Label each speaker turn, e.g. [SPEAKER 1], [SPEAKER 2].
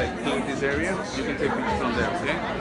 [SPEAKER 1] like clean this area. You can take pictures from there, okay?